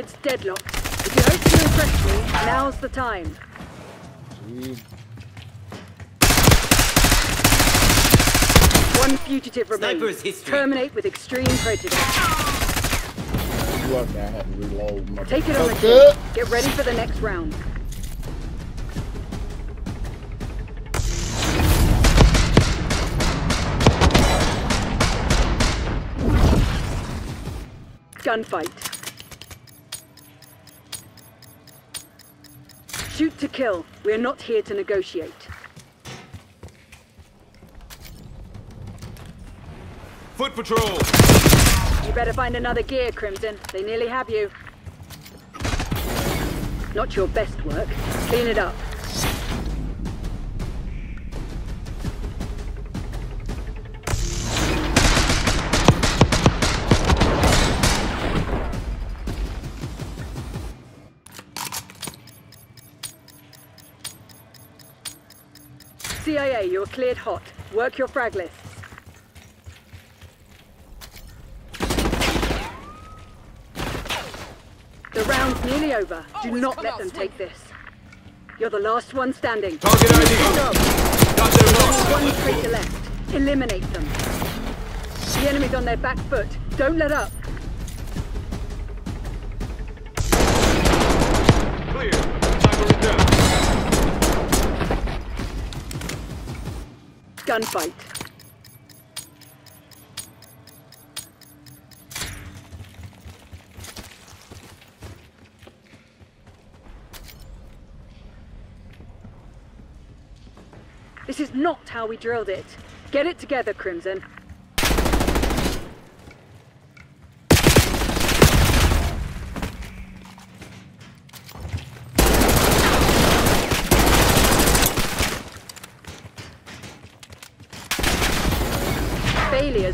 It's deadlocked. If you hope to impress me, now's the time. Gee, One fugitive remains. Sniper's history. Terminate with extreme prejudice. I had to reload. my- Take it on the chin. Get ready for the next round. Gunfight. Shoot to kill. We're not here to negotiate. Foot patrol! You better find another gear, Crimson. They nearly have you. Not your best work. Clean it up. CIA, you're cleared hot. Work your frag lists. The round's nearly over. Do Always not come let them swinging. take this. You're the last one standing. Target ID! Go. Got their lost! One traitor left. Eliminate them. The enemy's on their back foot. Don't let up. Gunfight. This is not how we drilled it. Get it together, Crimson.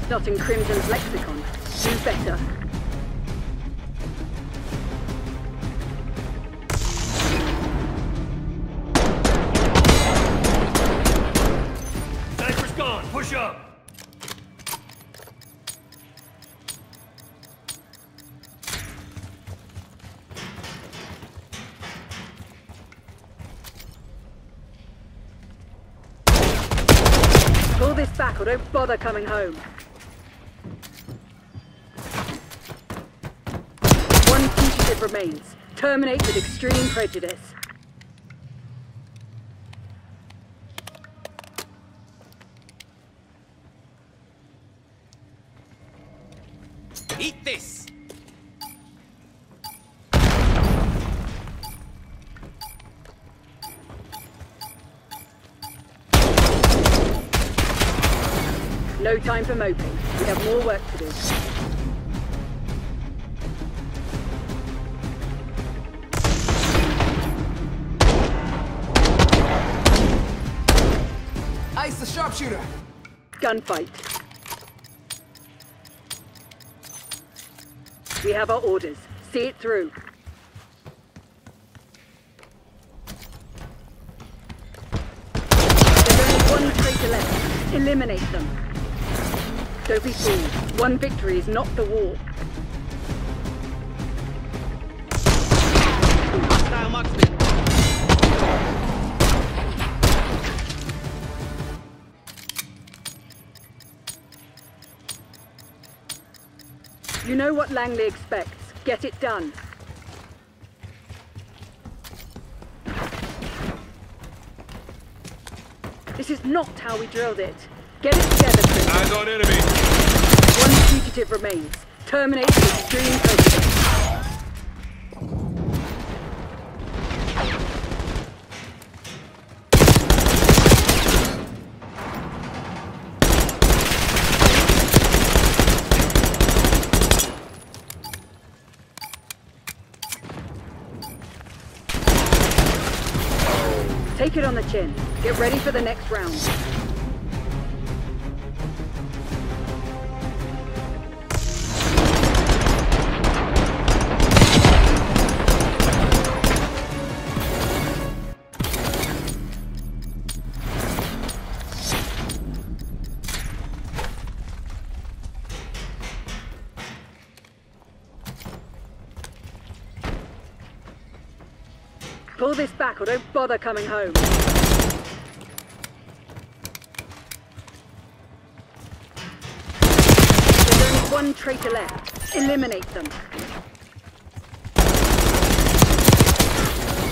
Not in Crimson's lexicon. Do better. Sniper's gone. Push up. Pull this back or don't bother coming home. Remains. Terminate with extreme prejudice. Eat this! No time for moping. Gunfight. We have our orders. See it through. There's only one traitor left. Eliminate them. Don't be fooled. One victory is not the war. Marksman! You know what Langley expects. Get it done. This is not how we drilled it. Get it together, Chris. Eyes on enemy! One fugitive remains. Terminate with extreme Get ready for the next round. Pull this back or don't bother coming home. One traitor left. Eliminate them.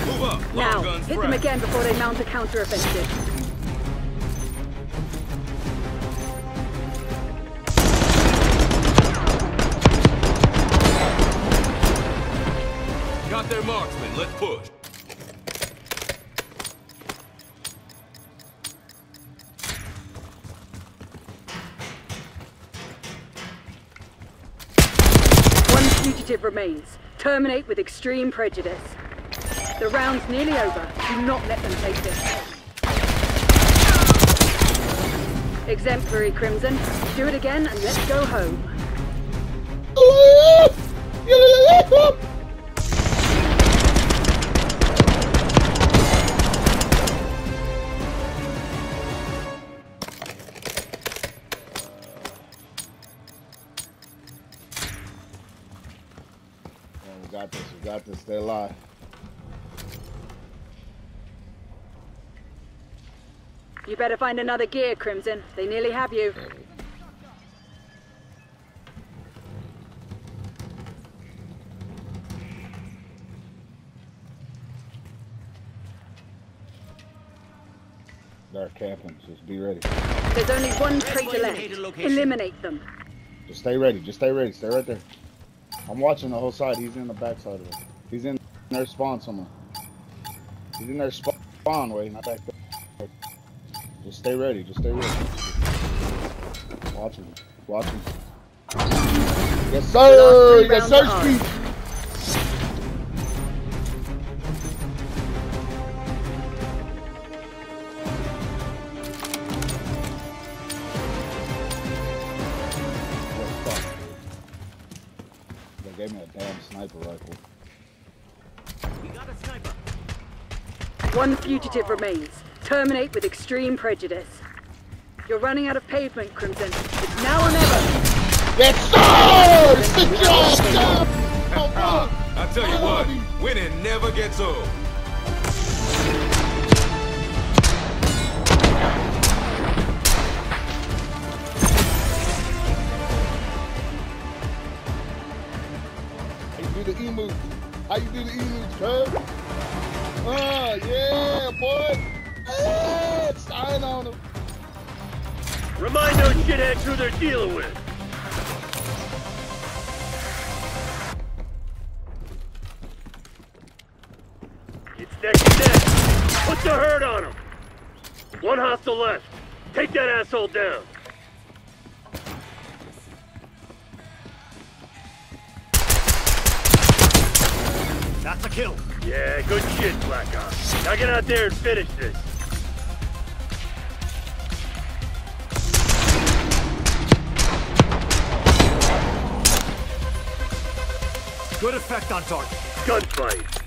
Move up. Now, hit them again before they mount a counter-offensive. Got their marksman. Let's push. Fugitive remains. Terminate with extreme prejudice. The round's nearly over. Do not let them take this. Exemplary, Crimson. Do it again and let's go home. We got this. Stay alive. You better find another gear, Crimson. They nearly have you. They're camping. Just be ready. There's only one traitor left. Eliminate them. Just stay ready. Just stay ready. Stay right there. I'm watching the whole side. He's in the back side of it. He's in their spawn somewhere. He's in their spa- spawn way, not back there. Just stay ready. Just stay ready. Watch him. Watch him. Yes, sir. Yes, rounds sir. Fugitive remains. Terminate with extreme prejudice. You're running out of pavement, Crimson. It's now or never. Yes, sir! Sit your ass down! Oh, fuck! I tell you what, winning never gets old. How you do the emu? How you do the emu, cuz? Ah, yeah, boy! Ah, sign on him. Remind those shitheads who they're dealing with. It's neck and neck. Put the hurt on them. One hostile left. Take that asshole down. That's a kill. Yeah, good shit, Black Ops. Now get out there and finish this. Good effect on target. Gunfight.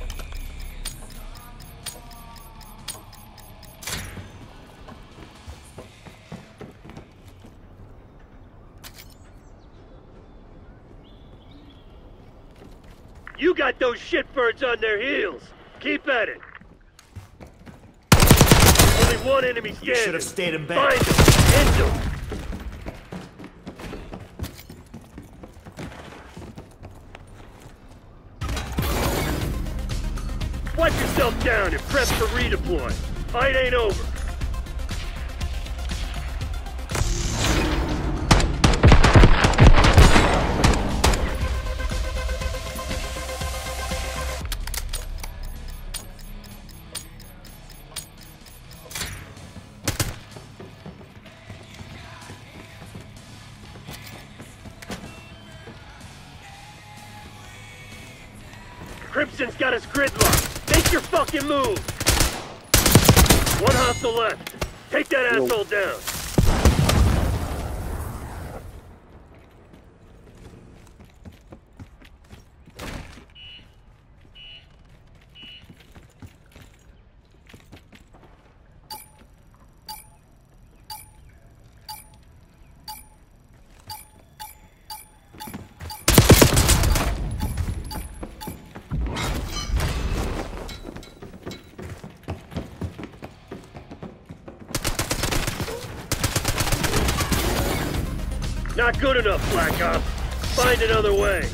Got those shitbirds on their heels. Keep at it. Only one enemy standing. You should have stayed in bed. Find them. End them. Wipe yourself down and prep for redeploy. Fight ain't over. Got us gridlocked. Make your fucking move. One hostile left. Take that Yo. asshole down. Not good enough, Black Ops. Find another way.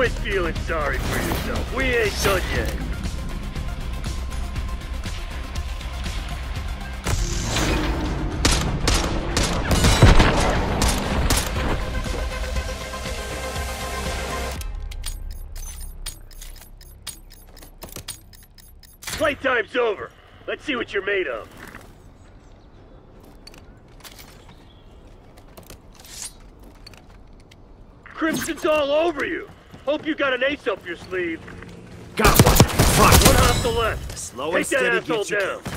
Quit feeling sorry for yourself. We ain't done yet. Playtime's over. Let's see what you're made of. Crimson's all over you. Hope you got an ace up your sleeve. Got one. Front. One hostile left. Slow Take and steady that asshole gets you down.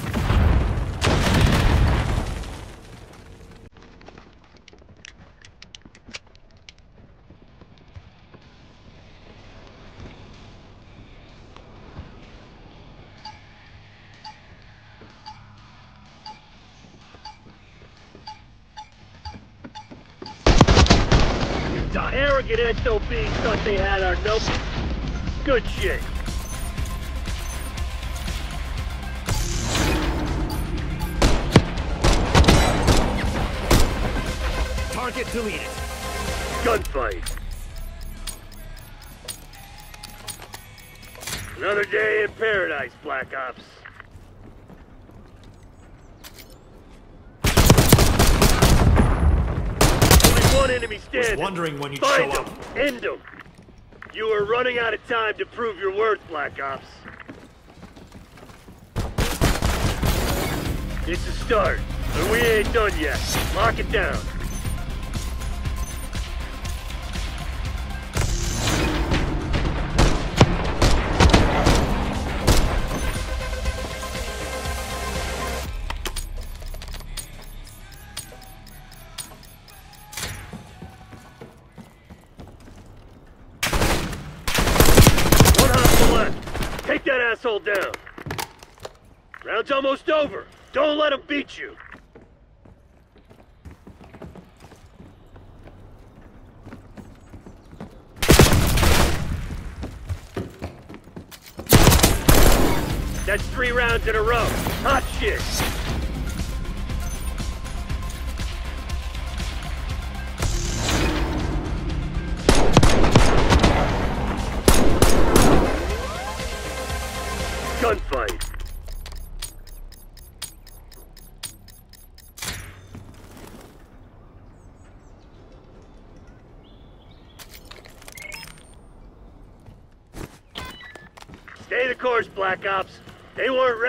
The arrogant SOBs thought they had our number. Good shit. Target deleted. Gunfight. Another day in paradise, Black Ops. Only one enemy Was wondering when you'd Find show him. up. End him. You are running out of time to prove your worth, Black Ops. It's a start, but we ain't done yet. Lock it down. Asshole down. Round's almost over. Don't let him beat you. That's three rounds in a row. Hot shit.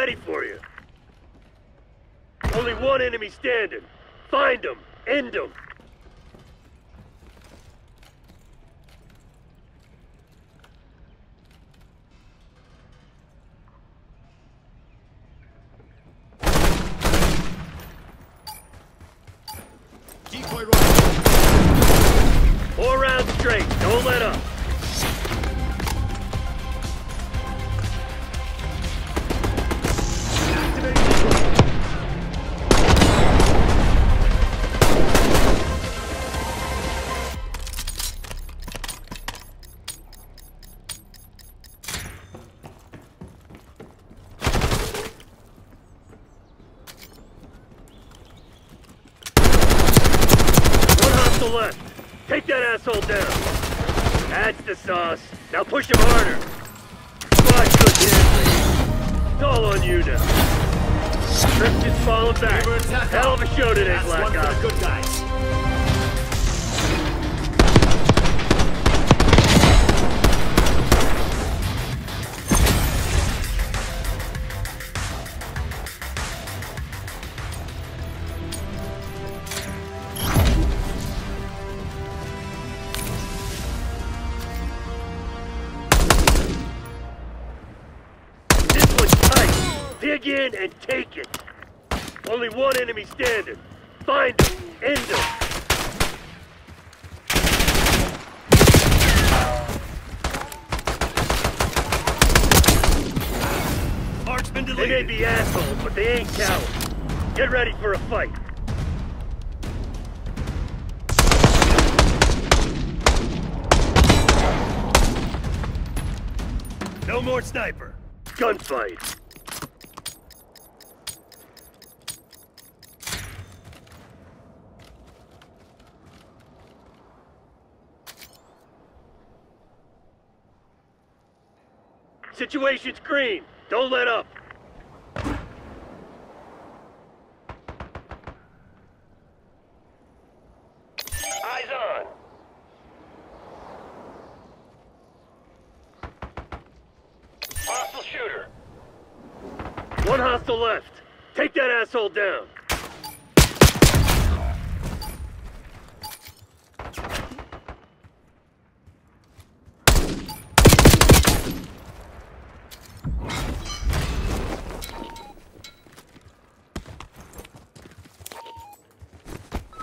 Ready for you. Only one enemy standing. Find them. End them. Sniper. Gunfight. Situation's green. Don't let up. Eyes on. Hostile shooter. One hostile left. Take that asshole down.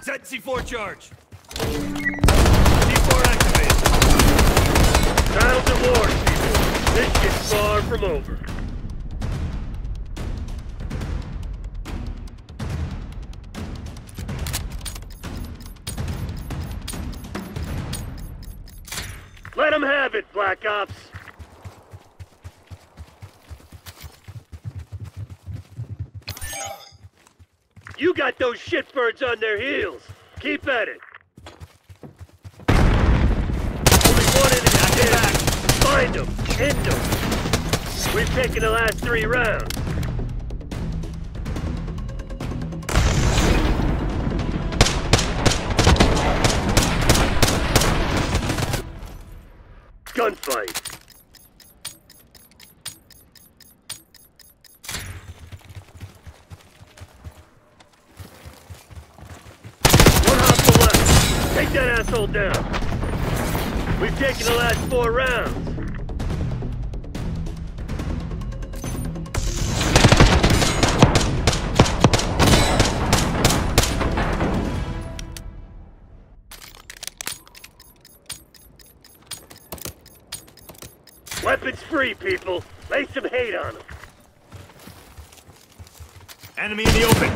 Set C4 charge. C4 activated. Battles and wars, people. This shit's far from over. Let 'em have it, Black Ops. You got those shitbirds on their heels. Keep at it. Only one enemy standing. Find them. End them. We've taken the last three rounds. Gunfight. One hostile left. Take down. We've taken the last four rounds. Weapons free, people. Lay some hate on them. Enemy in the open.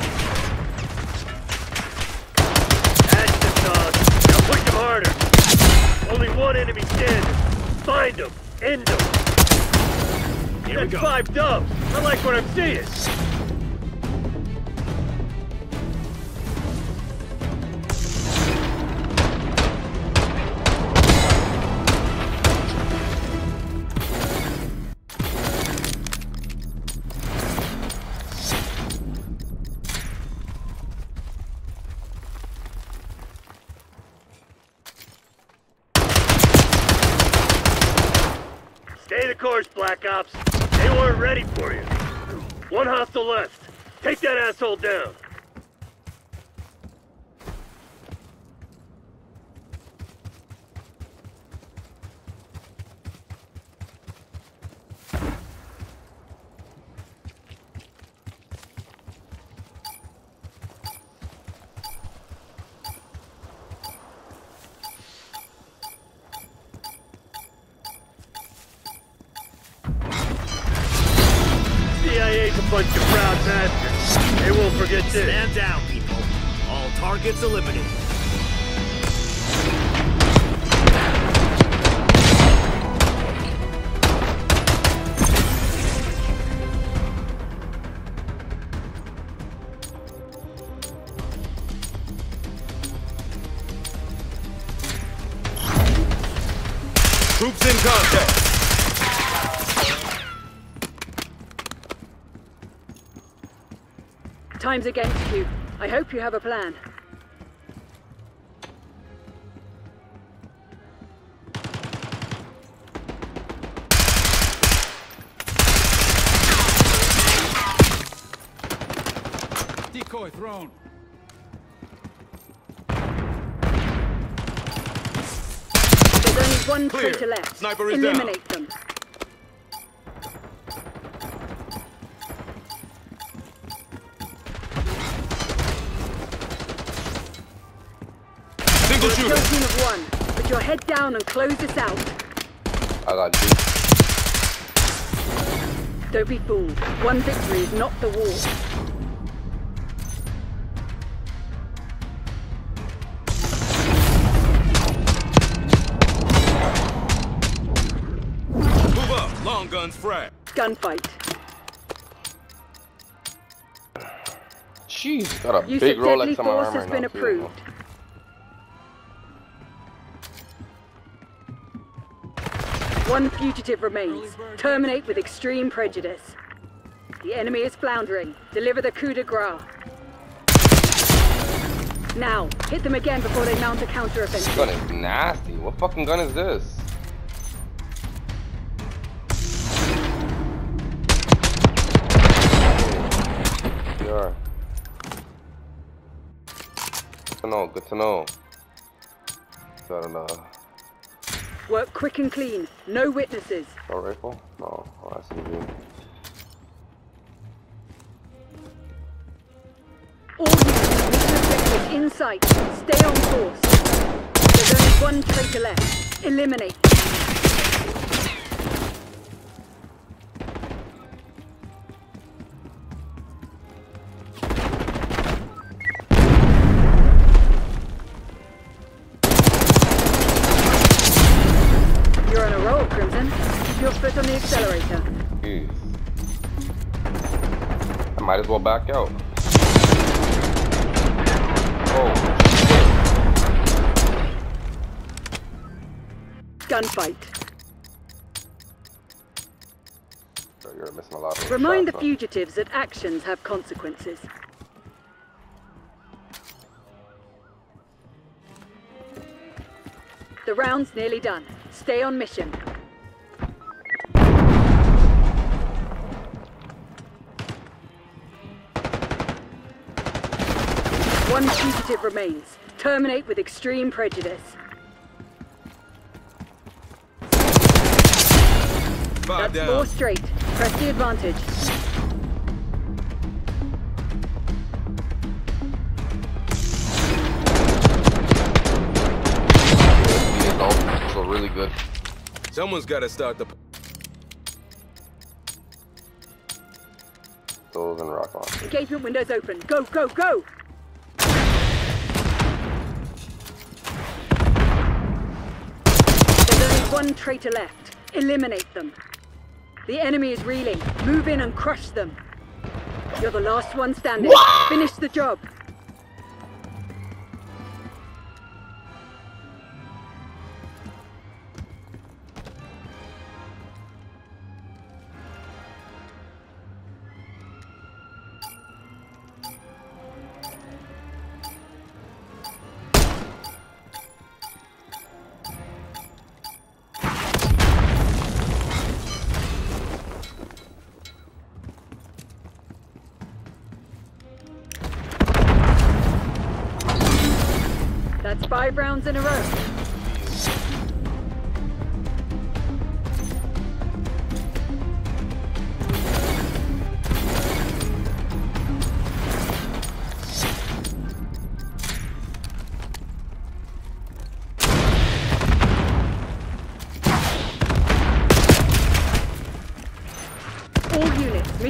That's the sauce. Now push them harder. Only one enemy standing. Find them. End them. Here we go. five dubs. I like what I'm seeing. Bunch of proud bastards. They won't forget this. Stand down, people. All targets eliminated. Time's against you. I hope you have a plan. Decoy thrown. There's only one Clear. traitor left. Sniper is down. Eliminate them. Head down and close this out. I got deep. Don't be fooled. One victory is not the war. Move up. Long guns frag. Gunfight. Jeez, got a Use big of deadly Rolex on my force arm has right been now, too. One fugitive remains. Terminate with extreme prejudice. The enemy is floundering. Deliver the coup de grace. Now, hit them again before they mount a This counteroffensive. gun is nasty. What fucking gun is this? Yeah. Good to know. Good to know. Got an uh, Work quick and clean. No witnesses. assault rifle? No. Oh, that's easy. All units, mission objective in sight. Stay on course. There's only one traitor left. Eliminate. Accelerator. Jeez. I might as well back out. Oh, Gunfight. shit. You're missing a lot of Remind the shots, huh? fugitives that actions have consequences. The round's nearly done. Stay on mission. One fugitive remains. Terminate with extreme prejudice. Five That's down. four straight. Press the advantage. You know, feel really good. Someone's got to start the. Those and rock on. Engagement windows open. Go, go, go! There's only one traitor left. Eliminate them. The enemy is reeling. Move in and crush them. You're the last one standing. Finish the job.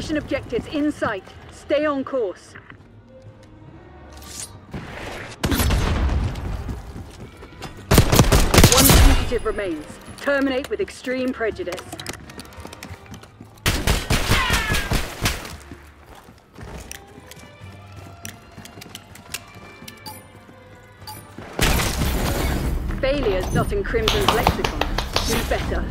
Mission objectives in sight. Stay on course. One fugitive remains. Terminate with extreme prejudice. Failure's not in Crimson's lexicon. Do better.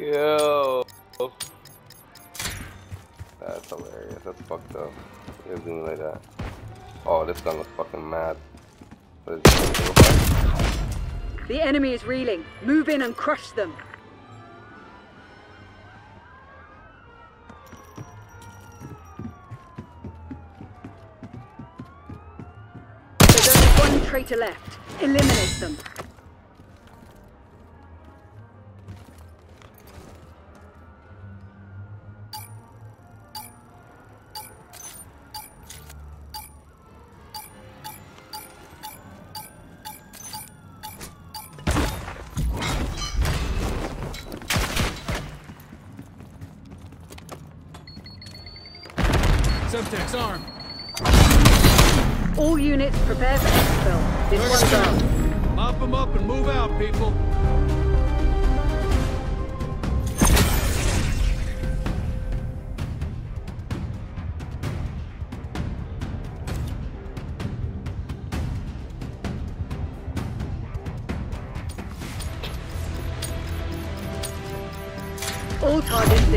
Yo. That's hilarious. That's fucked up. He was doing like that. Oh, this gun looks fucking mad. The enemy is reeling. Move in and crush them. There's only one traitor left. Eliminate them.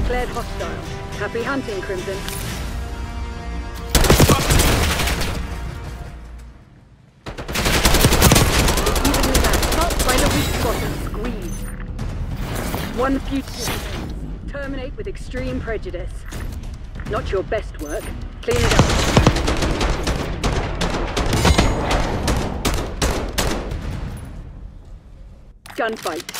Declared hostile. Happy hunting, Crimson. Evenly matched. Find a weak spot and squeeze. One fugitive. Terminate with extreme prejudice. Not your best work. Clean it up. Gunfight.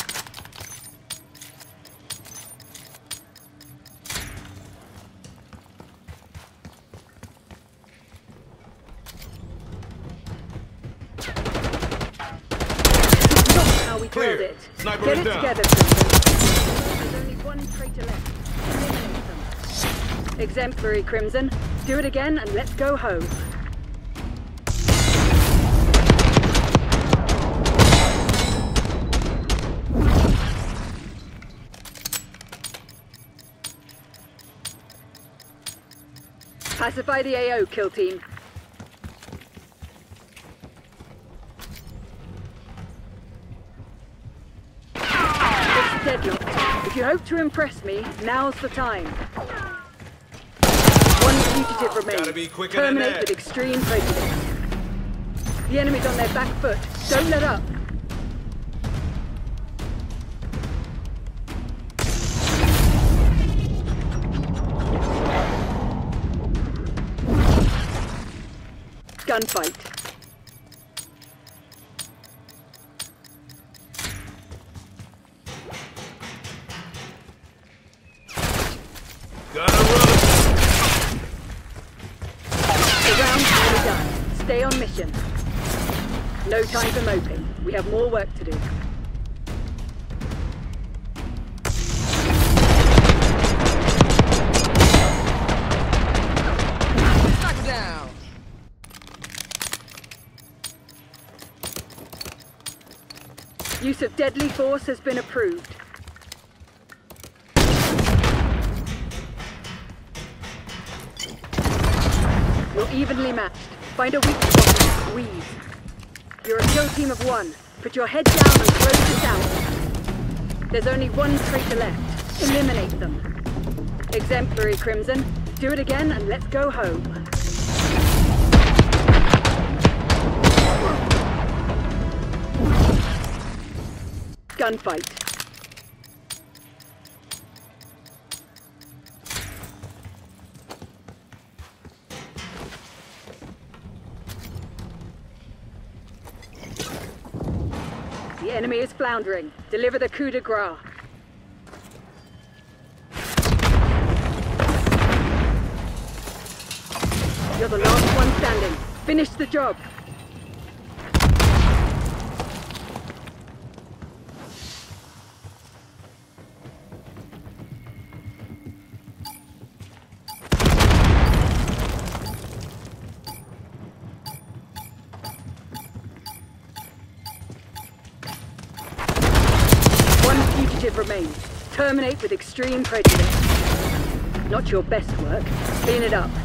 Traitor left. Exemplary, Crimson. Do it again and let's go home. Pacify the AO, kill team. It's deadlocked. If you hope to impress me, now's the time. One fugitive remains. Gotta be quicker than Terminate with extreme prejudice. The enemy's on their back foot. Don't let up. Gunfight. Gotta run. The round's nearly done. Stay on mission. No time for moping. We have more work to do. Use of deadly force has been approved. Evenly matched. Find a weak spot and squeeze. You're a kill team of one. Put your head down and close this out. There's only one traitor left. Eliminate them. Exemplary, Crimson. Do it again and let's go home. Gunfight. Enemy is floundering. Deliver the coup de grace. You're the last one standing. Finish the job. Terminate with extreme prejudice. Not your best work. Clean it up.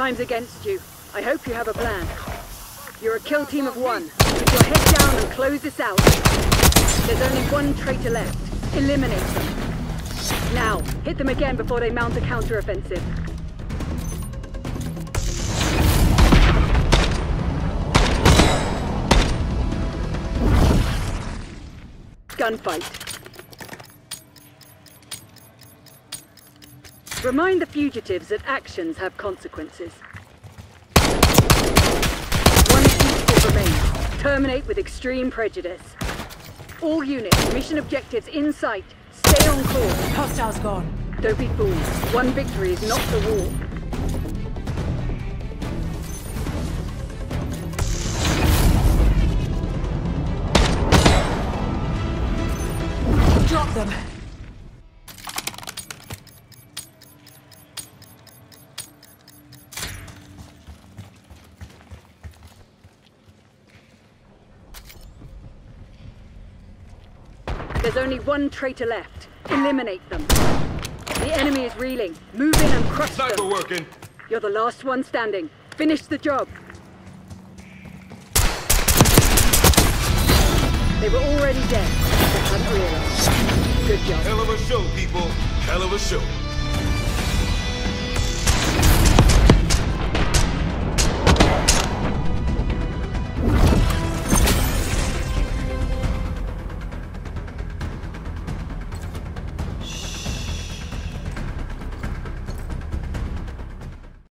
Time's against you. I hope you have a plan. You're a kill team of one. Keep your head down and close this out. There's only one traitor left. Eliminate them. Now, hit them again before they mount a counteroffensive. Gunfight. Remind the fugitives that actions have consequences. One fugitive remains. Terminate with extreme prejudice. All units, mission objectives in sight. Stay on course. Hostiles gone. Don't be fooled. One victory is not the war. There's only one traitor left. Eliminate them. The enemy is reeling. Move in and crush Sniper them. working. You're the last one standing. Finish the job. They were already dead. Good job. Hell of a show, people. Hell of a show.